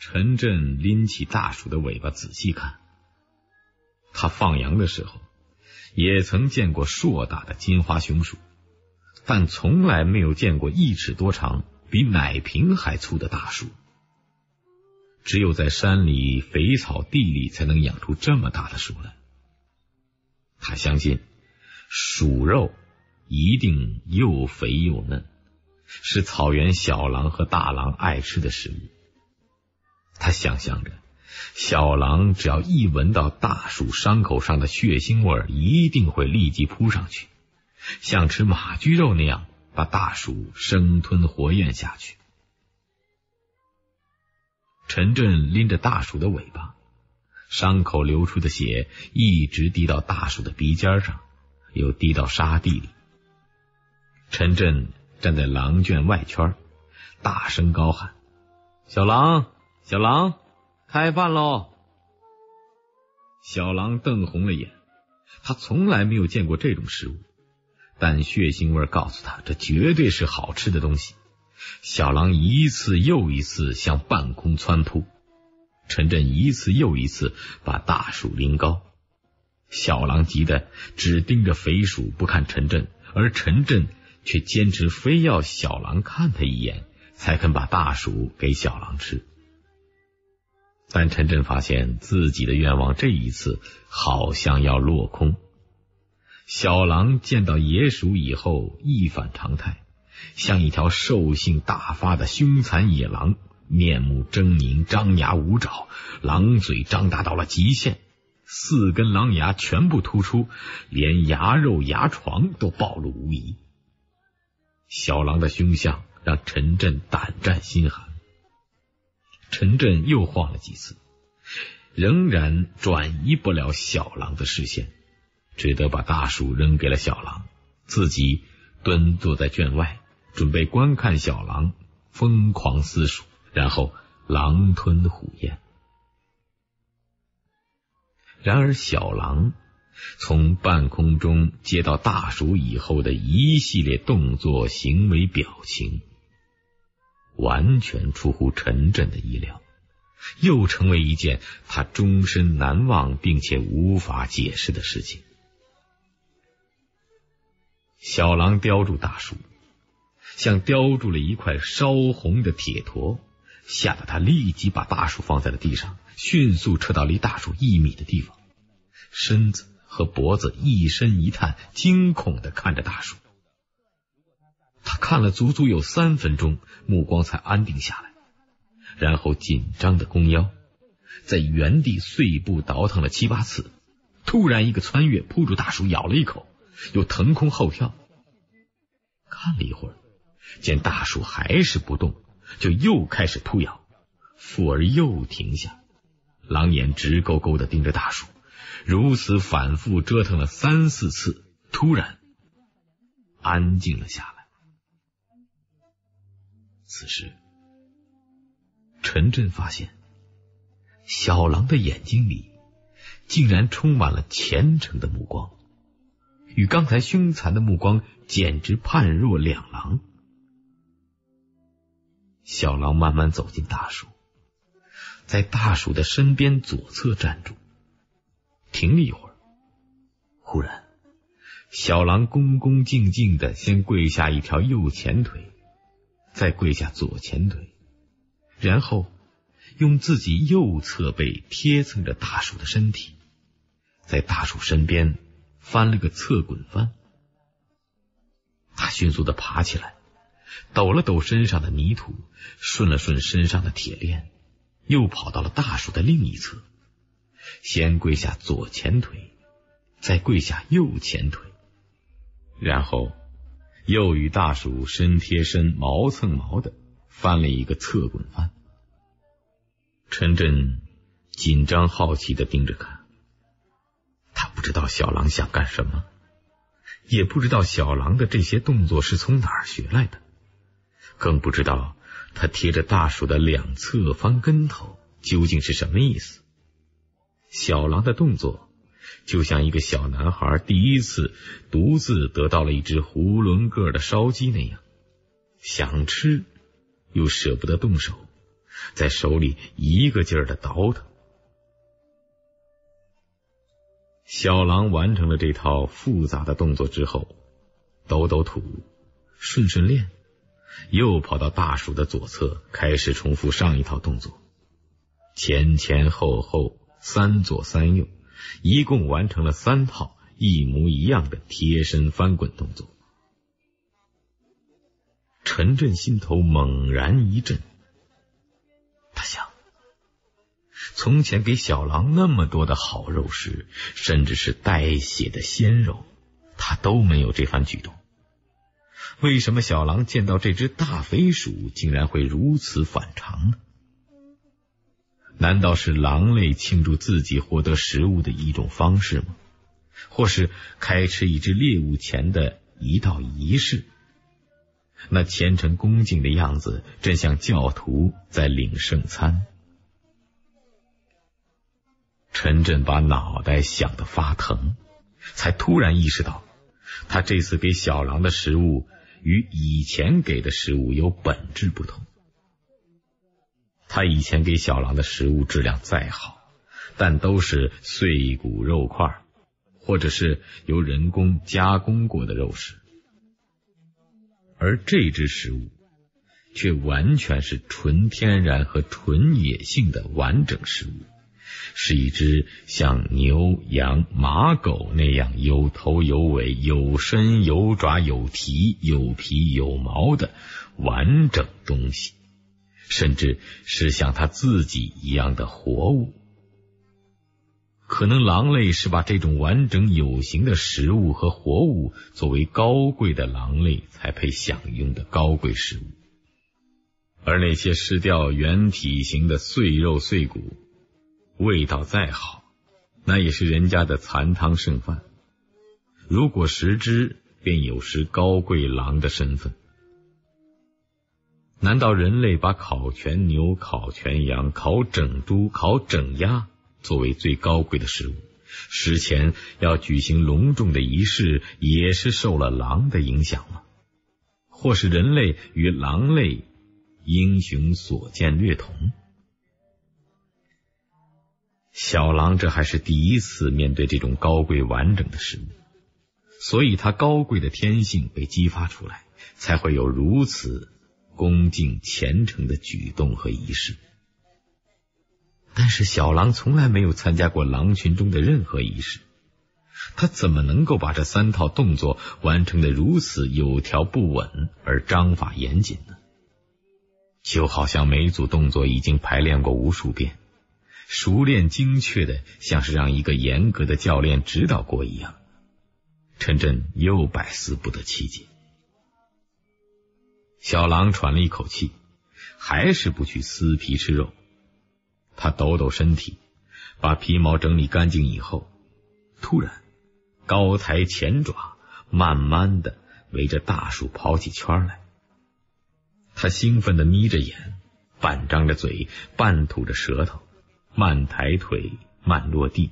陈震拎起大鼠的尾巴仔细看，他放羊的时候也曾见过硕大的金花熊鼠，但从来没有见过一尺多长、比奶瓶还粗的大鼠。只有在山里肥草地里才能养出这么大的鼠来。他相信鼠肉一定又肥又嫩，是草原小狼和大狼爱吃的食物。他想象着，小狼只要一闻到大鼠伤口上的血腥味，一定会立即扑上去，像吃马驹肉那样把大鼠生吞活咽下去。陈震拎着大鼠的尾巴，伤口流出的血一直滴到大鼠的鼻尖上，又滴到沙地里。陈震站在狼圈外圈，大声高喊：“小狼！”小狼，开饭喽！小狼瞪红了眼，他从来没有见过这种食物，但血腥味告诉他，这绝对是好吃的东西。小狼一次又一次向半空窜扑，陈震一次又一次把大鼠拎高，小狼急得只盯着肥鼠不看陈震，而陈震却坚持非要小狼看他一眼，才肯把大鼠给小狼吃。但陈震发现自己的愿望这一次好像要落空。小狼见到野鼠以后一反常态，像一条兽性大发的凶残野狼，面目狰狞，张牙舞爪，狼嘴张大到了极限，四根狼牙全部突出，连牙肉牙床都暴露无遗。小狼的凶相让陈震胆战心寒。陈震又晃了几次，仍然转移不了小狼的视线，只得把大鼠扔给了小狼，自己蹲坐在圈外，准备观看小狼疯狂撕鼠，然后狼吞虎咽。然而，小狼从半空中接到大鼠以后的一系列动作、行为、表情。完全出乎陈震的意料，又成为一件他终身难忘并且无法解释的事情。小狼叼住大树，像叼住了一块烧红的铁坨，吓得他立即把大树放在了地上，迅速撤到离大树一米的地方，身子和脖子一伸一探，惊恐的看着大树。他看了足足有三分钟，目光才安定下来，然后紧张的弓腰，在原地碎步倒腾了七八次，突然一个穿越，扑住大树咬了一口，又腾空后跳。看了一会儿，见大树还是不动，就又开始扑咬，复而又停下，狼眼直勾勾的盯着大树，如此反复折腾了三四次，突然安静了下来。此时，陈震发现小狼的眼睛里竟然充满了虔诚的目光，与刚才凶残的目光简直判若两狼。小狼慢慢走进大树，在大树的身边左侧站住，停了一会儿，忽然，小狼恭恭敬敬的先跪下一条右前腿。再跪下左前腿，然后用自己右侧背贴蹭着大树的身体，在大树身边翻了个侧滚翻。他迅速的爬起来，抖了抖身上的泥土，顺了顺身上的铁链，又跑到了大树的另一侧，先跪下左前腿，再跪下右前腿，然后。又与大鼠身贴身、毛蹭毛的翻了一个侧滚翻。陈震紧张好奇的盯着看，他不知道小狼想干什么，也不知道小狼的这些动作是从哪儿学来的，更不知道他贴着大鼠的两侧翻跟头究竟是什么意思。小狼的动作。就像一个小男孩第一次独自得到了一只囫囵个的烧鸡那样，想吃又舍不得动手，在手里一个劲儿的倒腾。小狼完成了这套复杂的动作之后，抖抖土，顺顺链，又跑到大鼠的左侧，开始重复上一套动作，前前后后，三左三右，一共完成了三套一模一样的贴身翻滚动作。陈震心头猛然一震，他想：从前给小狼那么多的好肉食，甚至是带血的鲜肉，他都没有这番举动。为什么小狼见到这只大肥鼠，竟然会如此反常呢？难道是狼类庆祝自己获得食物的一种方式吗？或是开吃一只猎物前的一道仪式？那虔诚恭敬的样子，真像教徒在领圣餐。陈震把脑袋想得发疼，才突然意识到，他这次给小狼的食物与以前给的食物有本质不同。他以前给小狼的食物质量再好，但都是碎骨肉块，或者是由人工加工过的肉食。而这只食物却完全是纯天然和纯野性的完整食物，是一只像牛、羊、马、狗那样有头有尾、有身有爪、有蹄、有皮有毛的完整东西，甚至是像他自己一样的活物。可能狼类是把这种完整有形的食物和活物作为高贵的狼类才配享用的高贵食物，而那些失掉原体型的碎肉碎骨，味道再好，那也是人家的残汤剩饭。如果食之，便有失高贵狼的身份。难道人类把烤全牛、烤全羊、烤整猪、烤整鸭？作为最高贵的食物，食前要举行隆重的仪式，也是受了狼的影响吗？或是人类与狼类英雄所见略同？小狼这还是第一次面对这种高贵完整的食物，所以它高贵的天性被激发出来，才会有如此恭敬虔诚的举动和仪式。但是小狼从来没有参加过狼群中的任何仪式，他怎么能够把这三套动作完成的如此有条不紊而章法严谨呢？就好像每组动作已经排练过无数遍，熟练精确的，像是让一个严格的教练指导过一样。陈震又百思不得其解。小狼喘了一口气，还是不去撕皮吃肉。他抖抖身体，把皮毛整理干净以后，突然高抬前爪，慢慢的围着大树跑起圈来。他兴奋的眯着眼，半张着嘴，半吐着舌头，慢抬腿，慢落地，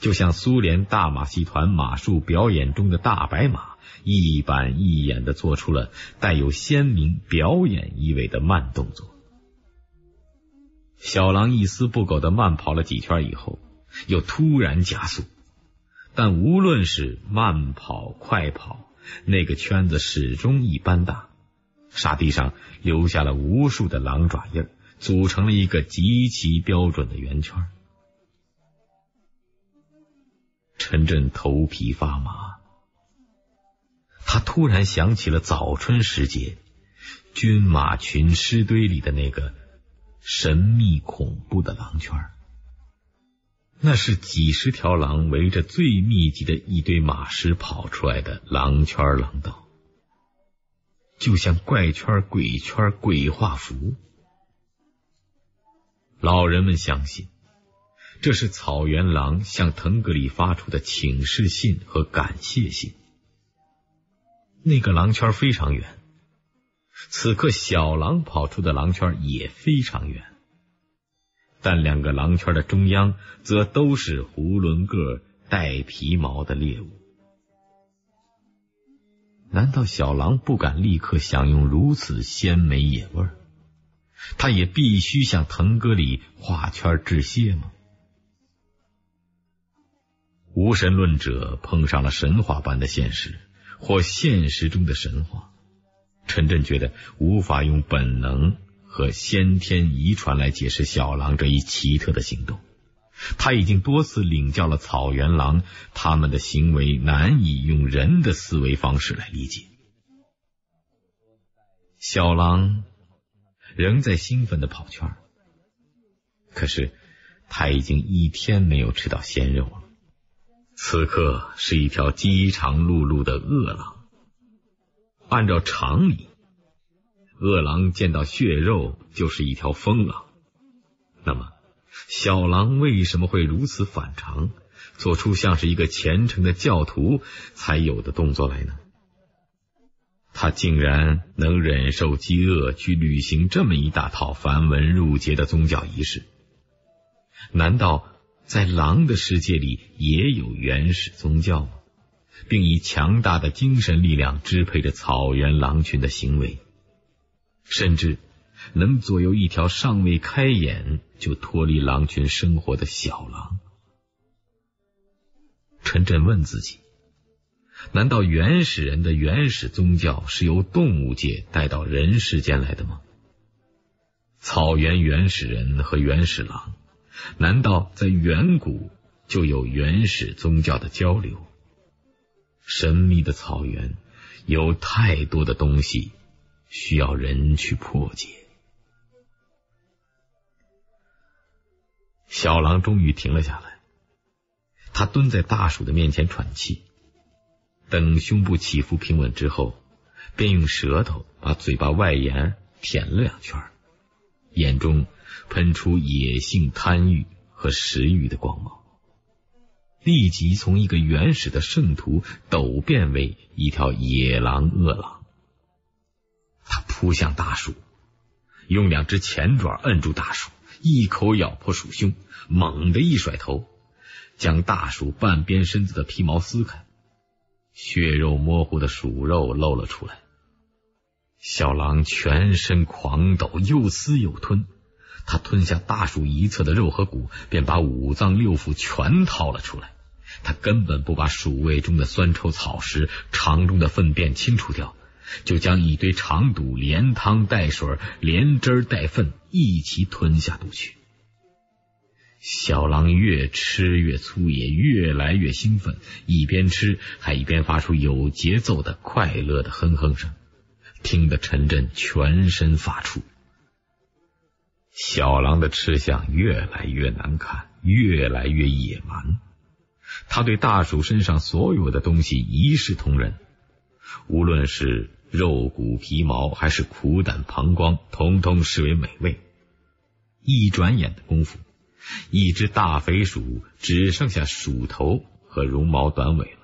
就像苏联大马戏团马术表演中的大白马，一板一眼的做出了带有鲜明表演意味的慢动作。小狼一丝不苟的慢跑了几圈以后，又突然加速。但无论是慢跑、快跑，那个圈子始终一般大，沙地上留下了无数的狼爪印，组成了一个极其标准的圆圈。陈震头皮发麻，他突然想起了早春时节军马群尸堆里的那个。神秘恐怖的狼圈，那是几十条狼围着最密集的一堆马尸跑出来的狼圈狼道，就像怪圈、鬼圈、鬼画符。老人们相信，这是草原狼向腾格里发出的请示信和感谢信。那个狼圈非常远。此刻，小狼跑出的狼圈也非常远，但两个狼圈的中央则都是囫囵个带皮毛的猎物。难道小狼不敢立刻享用如此鲜美野味儿？他也必须向腾格里画圈致谢吗？无神论者碰上了神话般的现实，或现实中的神话。陈震觉得无法用本能和先天遗传来解释小狼这一奇特的行动。他已经多次领教了草原狼，他们的行为难以用人的思维方式来理解。小狼仍在兴奋的跑圈，可是他已经一天没有吃到鲜肉了。此刻是一条饥肠辘辘的饿狼。按照常理，饿狼见到血肉就是一条疯狼。那么，小狼为什么会如此反常，做出像是一个虔诚的教徒才有的动作来呢？他竟然能忍受饥饿去履行这么一大套繁文缛节的宗教仪式？难道在狼的世界里也有原始宗教吗？并以强大的精神力量支配着草原狼群的行为，甚至能左右一条尚未开眼就脱离狼群生活的小狼。陈震问自己。难道原始人的原始宗教是由动物界带到人世间来的吗？草原原始人和原始狼，难道在远古就有原始宗教的交流？神秘的草原有太多的东西需要人去破解。小狼终于停了下来，他蹲在大鼠的面前喘气。等胸部起伏平稳之后，便用舌头把嘴巴外沿舔了两圈，眼中喷出野性贪欲和食欲的光芒，立即从一个原始的圣徒陡变为一条野狼恶狼。他扑向大树，用两只前爪摁住大树，一口咬破鼠胸，猛地一甩头，将大鼠半边身子的皮毛撕开。血肉模糊的鼠肉露了出来，小狼全身狂抖，又撕又吞。他吞下大鼠一侧的肉和骨，便把五脏六腑全掏了出来。他根本不把鼠胃中的酸臭草食、肠中的粪便清除掉，就将一堆肠肚连汤带水、连汁带粪一起吞下肚去。小狼越吃越粗野，越来越兴奋，一边吃还一边发出有节奏的快乐的哼哼声，听得陈震全身发怵。小狼的吃相越来越难看，越来越野蛮。他对大鼠身上所有的东西一视同仁，无论是肉骨皮毛还是苦胆膀胱，统统视为美味。一转眼的功夫。一只大肥鼠只剩下鼠头和绒毛短尾了。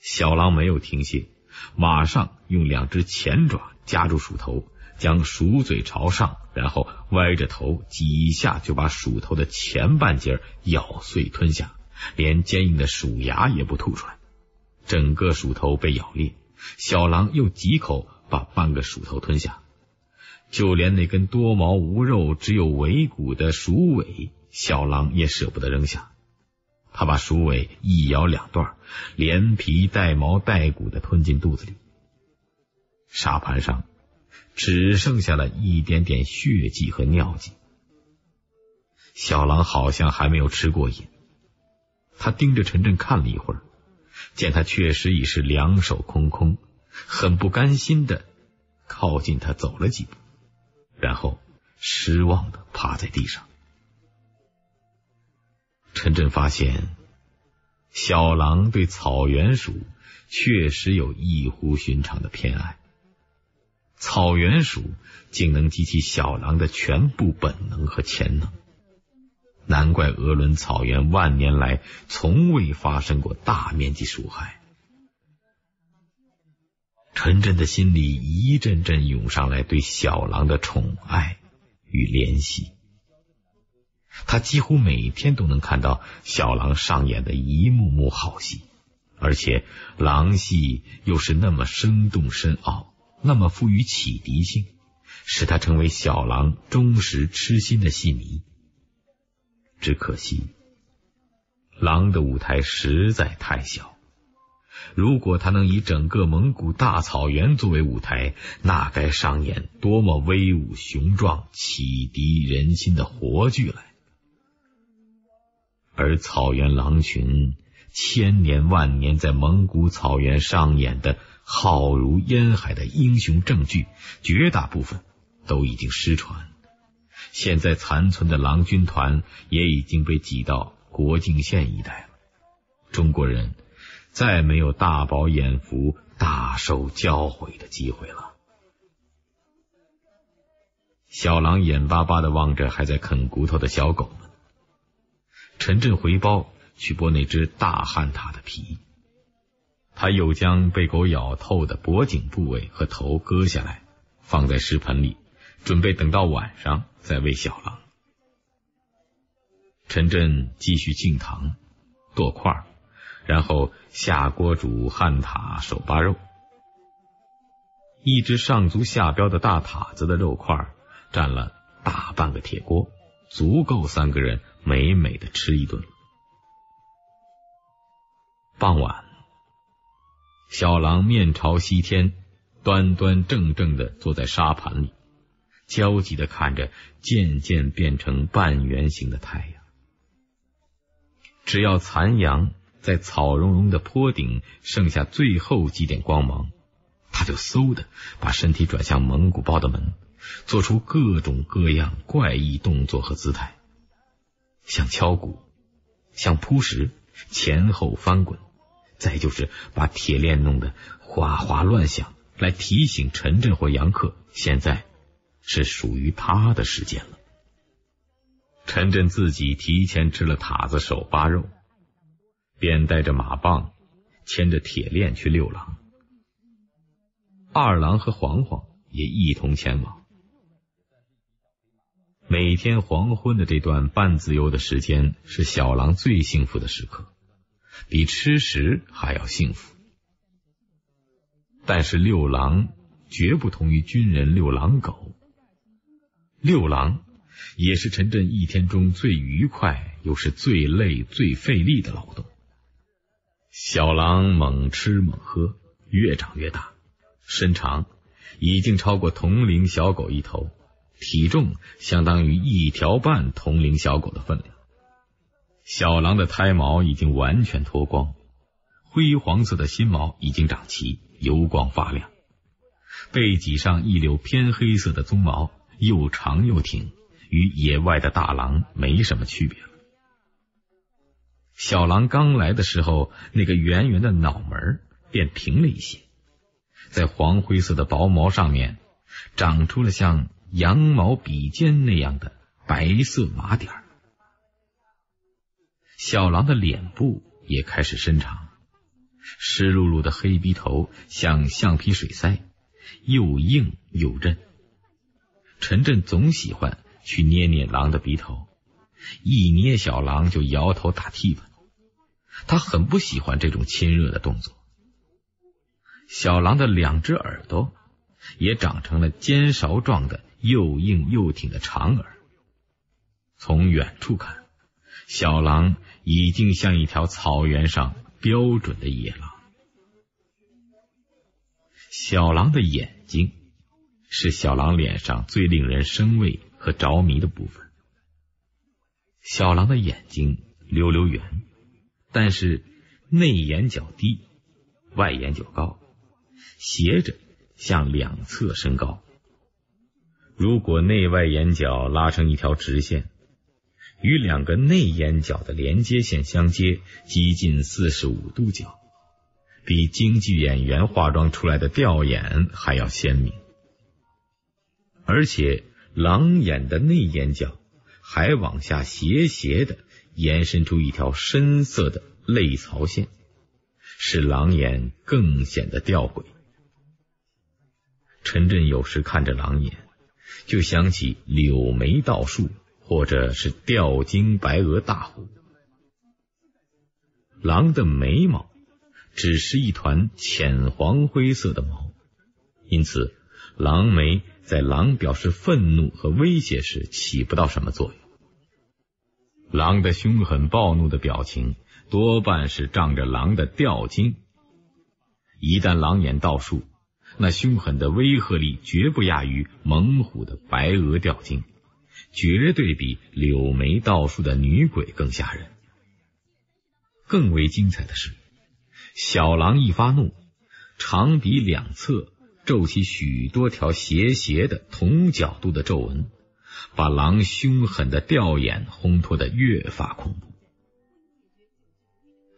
小狼没有停歇，马上用两只前爪夹住鼠头，将鼠嘴朝上，然后歪着头几下就把鼠头的前半截咬碎吞下，连坚硬的鼠牙也不吐出来。整个鼠头被咬裂，小狼又几口把半个鼠头吞下。就连那根多毛无肉、只有尾骨的鼠尾，小狼也舍不得扔下。他把鼠尾一咬两段，连皮带毛带骨的吞进肚子里。沙盘上只剩下了一点点血迹和尿迹。小狼好像还没有吃过瘾，他盯着陈震看了一会儿，见他确实已是两手空空，很不甘心的靠近他走了几步。然后失望的趴在地上。陈震发现，小狼对草原鼠确实有异乎寻常的偏爱。草原鼠竟能激起小狼的全部本能和潜能，难怪鄂伦草原万年来从未发生过大面积鼠害。陈震的心里一阵阵涌上来对小狼的宠爱与怜惜，他几乎每天都能看到小狼上演的一幕幕好戏，而且狼戏又是那么生动深奥，那么富于启迪性，使他成为小狼忠实痴心的戏迷。只可惜，狼的舞台实在太小。如果他能以整个蒙古大草原作为舞台，那该上演多么威武雄壮、启迪人心的活剧来！而草原狼群千年万年在蒙古草原上演的浩如烟海的英雄正剧，绝大部分都已经失传。现在残存的狼军团也已经被挤到国境线一带了。中国人。再没有大饱眼福、大受教诲的机会了。小狼眼巴巴的望着还在啃骨头的小狗们。陈震回包去剥那只大旱獭的皮，他又将被狗咬透的脖颈部位和头割下来，放在食盆里，准备等到晚上再喂小狼。陈震继续敬糖、剁块。然后下锅煮旱獭手扒肉，一只上足下膘的大塔子的肉块占了大半个铁锅，足够三个人美美的吃一顿。傍晚，小狼面朝西天，端端正正的坐在沙盘里，焦急的看着渐渐变成半圆形的太阳。只要残阳。在草茸茸的坡顶剩下最后几点光芒，他就嗖的把身体转向蒙古包的门，做出各种各样怪异动作和姿态，像敲鼓，像铺石，前后翻滚，再就是把铁链弄得哗哗乱响，来提醒陈震或杨克，现在是属于他的时间了。陈震自己提前吃了塔子手扒肉。便带着马棒，牵着铁链去遛狼。二郎和黄黄也一同前往。每天黄昏的这段半自由的时间，是小狼最幸福的时刻，比吃食还要幸福。但是六狼绝不同于军人遛狼狗，六狼也是陈震一天中最愉快，又是最累、最费力的劳动。小狼猛吃猛喝，越长越大，身长已经超过同龄小狗一头，体重相当于一条半同龄小狗的分量。小狼的胎毛已经完全脱光，灰黄色的新毛已经长齐，油光发亮，背脊上一绺偏黑色的鬃毛又长又挺，与野外的大狼没什么区别了。小狼刚来的时候，那个圆圆的脑门变平了一些，在黄灰色的薄毛上面长出了像羊毛笔尖那样的白色麻点儿小狼的脸部也开始伸长，湿漉漉的黑鼻头像橡皮水塞，又硬又韧。陈震总喜欢去捏捏狼的鼻头。一捏小狼就摇头打嚏，他很不喜欢这种亲热的动作。小狼的两只耳朵也长成了尖勺状的又硬又挺的长耳。从远处看，小狼已经像一条草原上标准的野狼。小狼的眼睛是小狼脸上最令人生畏和着迷的部分。小狼的眼睛溜溜圆，但是内眼角低，外眼角高，斜着向两侧升高。如果内外眼角拉成一条直线，与两个内眼角的连接线相接，几近四十五度角，比京剧演员化妆出来的吊眼还要鲜明。而且狼眼的内眼角。还往下斜斜的延伸出一条深色的泪槽线，使狼眼更显得吊诡。陈震有时看着狼眼，就想起柳眉倒竖，或者是吊睛白额大虎。狼的眉毛只是一团浅黄灰色的毛，因此狼眉在狼表示愤怒和威胁时起不到什么作用。狼的凶狠暴怒的表情多半是仗着狼的吊睛，一旦狼眼倒竖，那凶狠的威吓力绝不亚于猛虎的白额吊睛，绝对比柳眉倒竖的女鬼更吓人。更为精彩的是，小狼一发怒，长鼻两侧皱起许多条斜斜的同角度的皱纹。把狼凶狠的吊眼烘托的越发恐怖。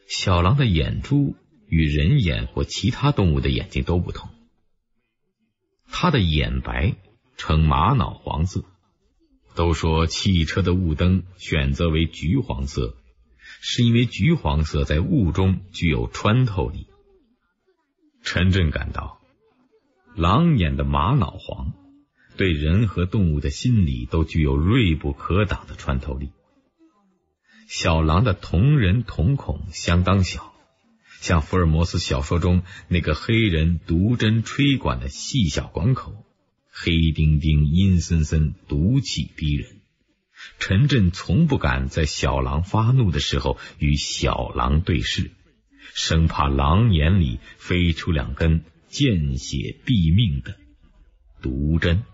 小狼的眼珠与人眼或其他动物的眼睛都不同，它的眼白呈玛瑙黄色。都说汽车的雾灯选择为橘黄色，是因为橘黄色在雾中具有穿透力。陈震感到，狼眼的玛瑙黄。对人和动物的心理都具有锐不可挡的穿透力。小狼的瞳仁瞳孔相当小，像福尔摩斯小说中那个黑人毒针吹管的细小管口，黑丁丁、阴森森、毒气逼人。陈震从不敢在小狼发怒的时候与小狼对视，生怕狼眼里飞出两根见血毙命的毒针。